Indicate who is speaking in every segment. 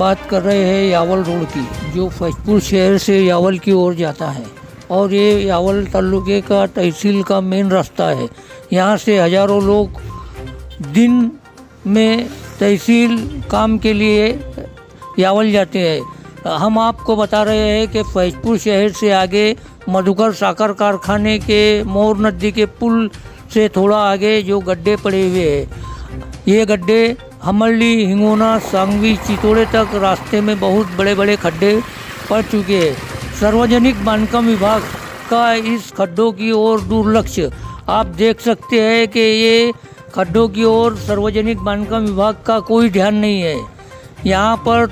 Speaker 1: बात कर रहे हैं यावल रोड की, जो फैजपुर शहर से यावल की ओर जाता है। और ये यावल तालुके का तहसील का मेन रास्ता है। यहाँ से हज़ारों लोग दिन में तहसील काम के लिए यावल जाते हैं। हम आपको बता रहे हैं कि फैजपुर शहर से आगे मधुकर साकर कारखाने के मोर नदी के पुल से थोड़ा आगे जो गड्ढे पड़े हुए हैं। ये गड्ढे हमरली हिंगोना, सांगवी, चितोड़े तक रास्ते में बहुत बड़े बड़े खड्डे पड़ चुके हैं। सार्वजनिक बांधकाम विभाग का इस खड्डों की ओर दुर्लक्ष्य आप देख सकते हैं कि ये खड्डों की ओर सार्वजनिक बांधकाम विभाग का कोई ध्यान नहीं है। यहाँ पर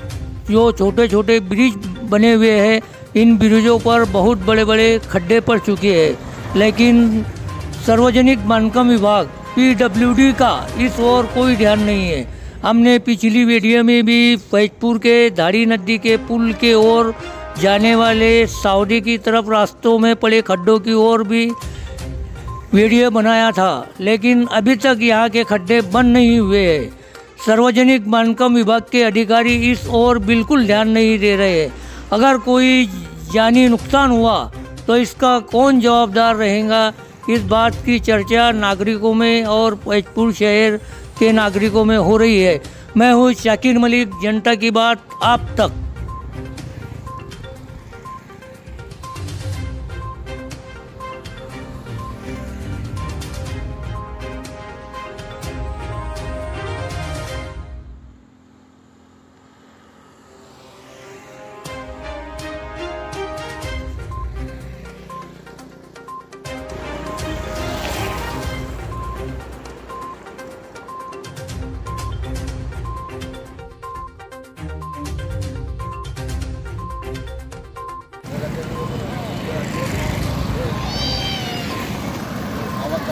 Speaker 1: जो छोटे छोटे ब्रिज बने हुए हैं, इन ब्रिजों पर बहुत बड़े बड़े खड्डे पड़ चुके हैं। लेकिन सार्वजनिक बांधकाम विभाग, पीडब्ल्यूडी का इस ओर कोई ध्यान नहीं है। हमने पिछली वीडियो में भी फैजपुर के धारी नदी के पुल के ओर जाने वाले सऊदी की तरफ़ रास्तों में पड़े खड्डों की ओर भी वीडियो बनाया था, लेकिन अभी तक यहाँ के खड्डे बंद नहीं हुए हैं। सार्वजनिक बांधकाम विभाग के अधिकारी इस ओर बिल्कुल ध्यान नहीं दे रहे अगर कोई जानी नुकसान हुआ तो इसका कौन जवाबदार रहेगा? इस बात की चर्चा नागरिकों में और फैजपुर शहर के नागरिकों में हो रही है। मैं हूँ शाकिर मलिक, जनता की बात आप तक।